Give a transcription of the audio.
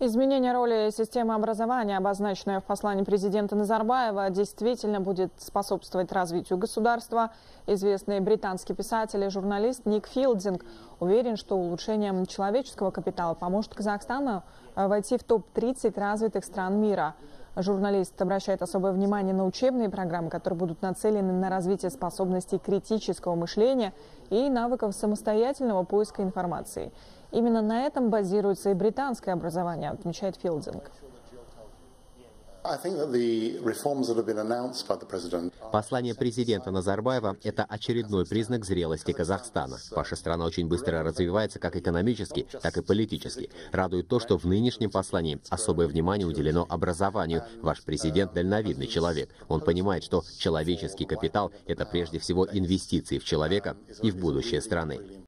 Изменение роли системы образования, обозначенное в послании президента Назарбаева, действительно будет способствовать развитию государства. Известный британский писатель и журналист Ник Филдинг уверен, что улучшением человеческого капитала поможет Казахстану э, войти в топ-30 развитых стран мира. Журналист обращает особое внимание на учебные программы, которые будут нацелены на развитие способностей критического мышления и навыков самостоятельного поиска информации. Именно на этом базируется и британское образование, отмечает Филдинг. Послание президента Назарбаева – это очередной признак зрелости Казахстана. Ваша страна очень быстро развивается как экономически, так и политически. Радует то, что в нынешнем послании особое внимание уделено образованию. Ваш президент – дальновидный человек. Он понимает, что человеческий капитал – это прежде всего инвестиции в человека и в будущее страны.